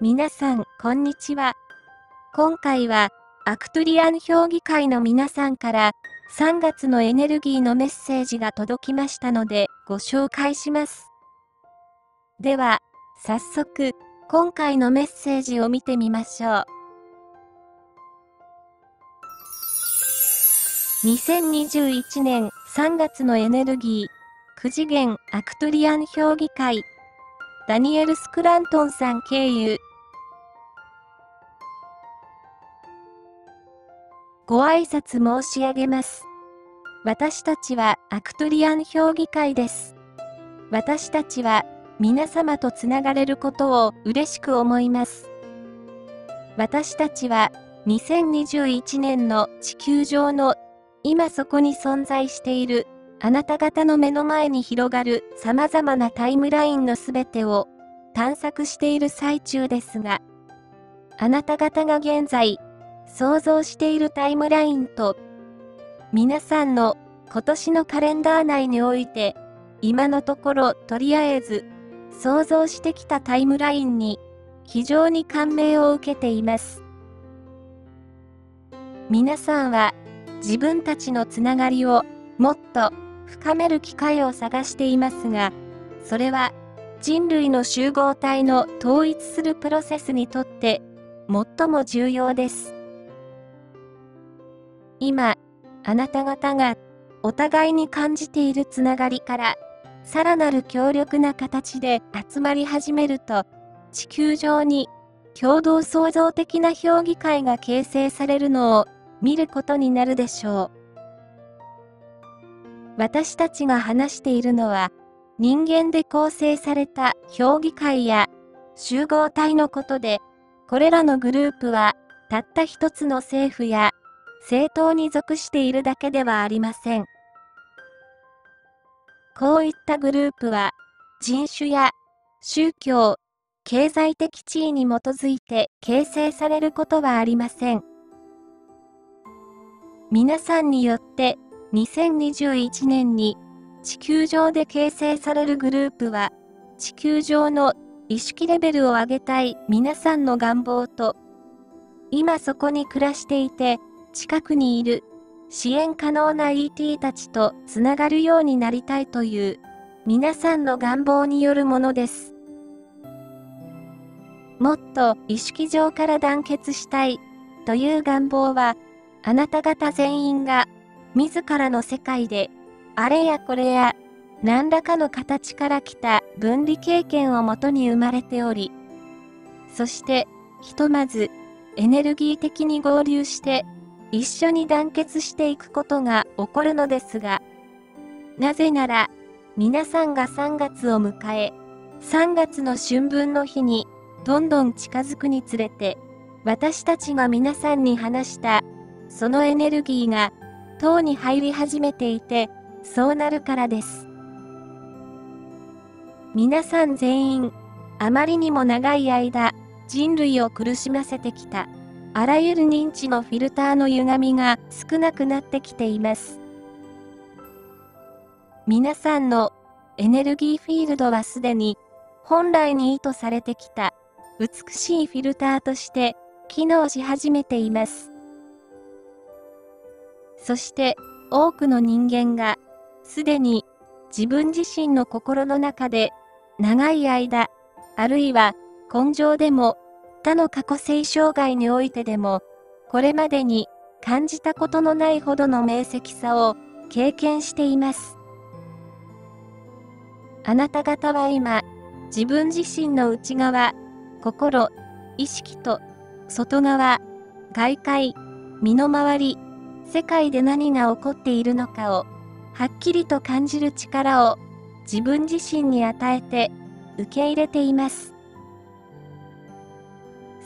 皆さん、こんにちは。今回は、アクトリアン評議会の皆さんから、3月のエネルギーのメッセージが届きましたので、ご紹介します。では、早速、今回のメッセージを見てみましょう。2021年3月のエネルギー、9次元アクトリアン評議会、ダニエル・スクラントンさん経由。ご挨拶申し上げます。私たちはアクトリアン評議会です。私たちは皆様とつながれることを嬉しく思います。私たちは2021年の地球上の今そこに存在している、あなた方の目の前に広がる様々なタイムラインのすべてを探索している最中ですが、あなた方が現在、想像しているタイムラインと、皆さんの今年のカレンダー内において、今のところとりあえず、想像してきたタイムラインに、非常に感銘を受けています。皆さんは、自分たちのつながりをもっと深める機会を探していますが、それは人類の集合体の統一するプロセスにとって最も重要です。今、あなた方がお互いに感じているつながりから、さらなる強力な形で集まり始めると、地球上に共同創造的な評議会が形成されるのを見ることになるでしょう。私たちが話しているのは、人間で構成された評議会や集合体のことで、これらのグループは、たった一つの政府や政党に属しているだけではありません。こういったグループは、人種や宗教、経済的地位に基づいて形成されることはありません。皆さんによって2021年に地球上で形成されるグループは地球上の意識レベルを上げたい皆さんの願望と今そこに暮らしていて近くにいる支援可能な ET たちとつながるようになりたいという皆さんの願望によるものです。もっと意識上から団結したいという願望はあなた方全員が、自らの世界で、あれやこれや、何らかの形から来た分離経験をもとに生まれており、そして、ひとまず、エネルギー的に合流して、一緒に団結していくことが起こるのですが、なぜなら、皆さんが3月を迎え、3月の春分の日に、どんどん近づくにつれて、私たちが皆さんに話したそのエネルギーが塔に入り始めていて、そうなるからです。皆さん全員、あまりにも長い間、人類を苦しませてきた、あらゆる認知のフィルターの歪みが少なくなってきています。皆さんのエネルギーフィールドはすでに、本来に意図されてきた、美しいフィルターとして機能し始めています。そして多くの人間がすでに自分自身の心の中で長い間、あるいは根性でも他の過去性障害においてでもこれまでに感じたことのないほどの明晰さを経験しています。あなた方は今、自分自身の内側、心、意識と外側、外界、身の回り、世界で何が起こっているのかを、はっきりと感じる力を自分自身に与えて受け入れています。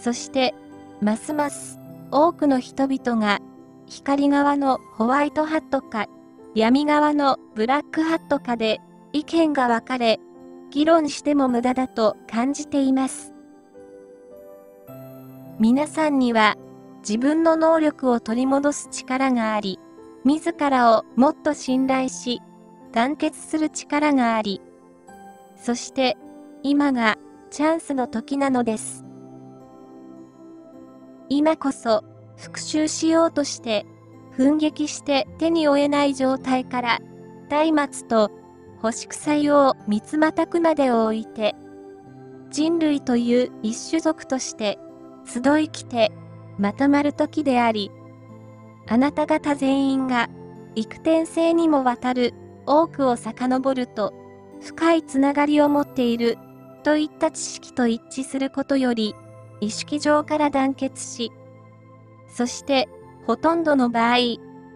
そして、ますます多くの人々が光側のホワイトハットか闇側のブラックハットかで意見が分かれ、議論しても無駄だと感じています。皆さんには自分の能力を取り戻す力があり、自らをもっと信頼し、団結する力があり、そして、今がチャンスの時なのです。今こそ復讐しようとして奮撃して手に負えない状態から松明と干し草用三つまたくまでを置いて人類という一種族として集い来てまとまる時でありあなた方全員が幾点性にもわたる多くを遡ると深いつながりを持っているといった知識と一致することより意識上から団結しそしてほとんどの場合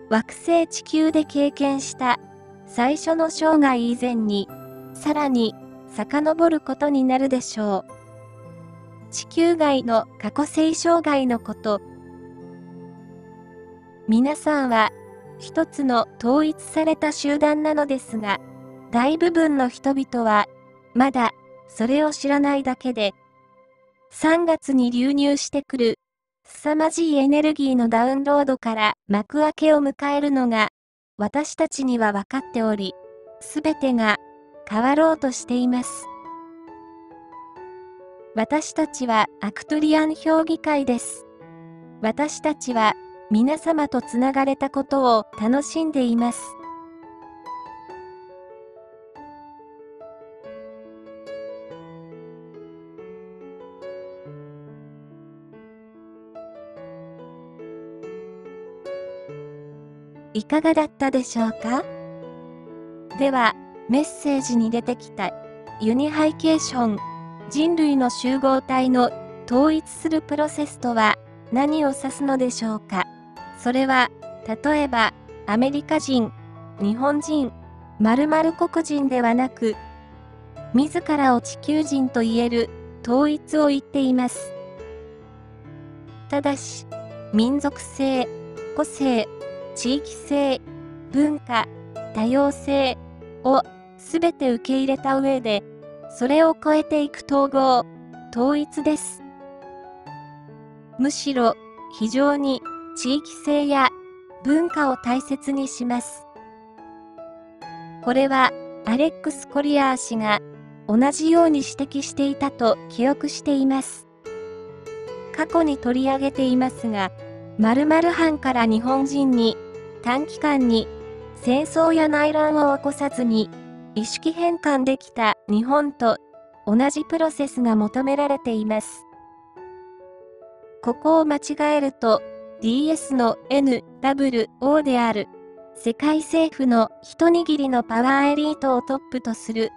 惑星地球で経験した最初の生涯以前にさらに遡ることになるでしょう。地球外の過去性障害のこと。皆さんは一つの統一された集団なのですが、大部分の人々は、まだ、それを知らないだけで、3月に流入してくる、凄まじいエネルギーのダウンロードから幕開けを迎えるのが、私たちには分かっており、すべてが変わろうとしています。私たちはアクトリアン評議会です。私たちは皆様とつながれたことを楽しんでいます。いかがだったでしょうか？では、メッセージに出てきたユニハイケーション人類の集合体の統一するプロセスとは何を指すのでしょうか？それは、例えば、アメリカ人、日本人、〇〇黒人ではなく、自らを地球人と言える統一を言っています。ただし、民族性、個性、地域性、文化、多様性をすべて受け入れた上で、それを超えていく統合、統一です。むしろ、非常に地域性や文化を大切にします。これはアレックス・コリアー氏が同じように指摘していたと記憶しています。過去に取り上げていますが、〇〇藩から日本人に短期間に戦争や内乱を起こさずに意識変換できた日本と同じプロセスが求められています。ここを間違えると DS の NWO である世界政府の一握りのパワーエリートをトップとする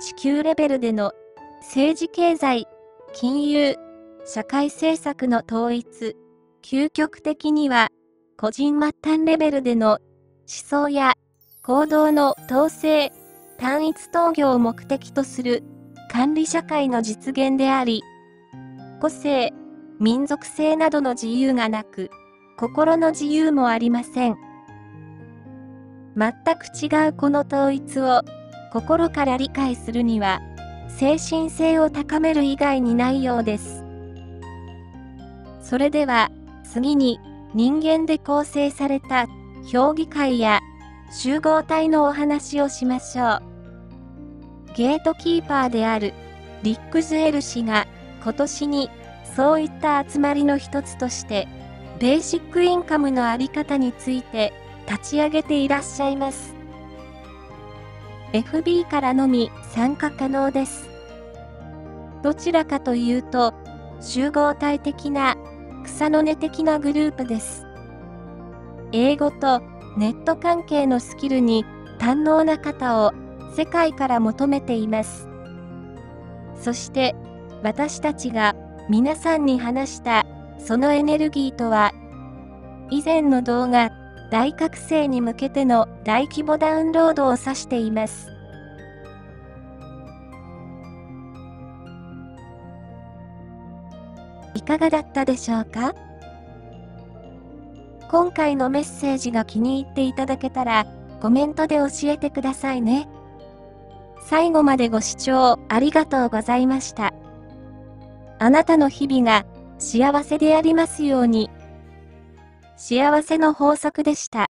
地球レベルでの政治経済、金融、社会政策の統一、究極的には個人末端レベルでの思想や行動の統制、単一統御を目的とする管理社会の実現であり、個性、民族性などの自由がなく、心の自由もありません。全く違うこの統一を心から理解するには、精神性を高める以外にないようです。それでは、次に人間で構成された評議会や集合体のお話をしましょう。ゲートキーパーであるリック・ズエル氏が今年にそういった集まりの一つとしてベーシックインカムのあり方について立ち上げていらっしゃいます。FB からのみ参加可能です。どちらかというと、集合体的な草の根的なグループです。英語とネット関係のスキルに堪能な方を世界から求めています。そして私たちが皆さんに話したそのエネルギーとは、以前の動画、大覚醒に向けての大規模ダウンロードを指しています。かがだったでしょうか？今回のメッセージが気に入っていただけたら、コメントで教えてくださいね。最後までご視聴ありがとうございました。あなたの日々が幸せでありますように。幸せの法則でした。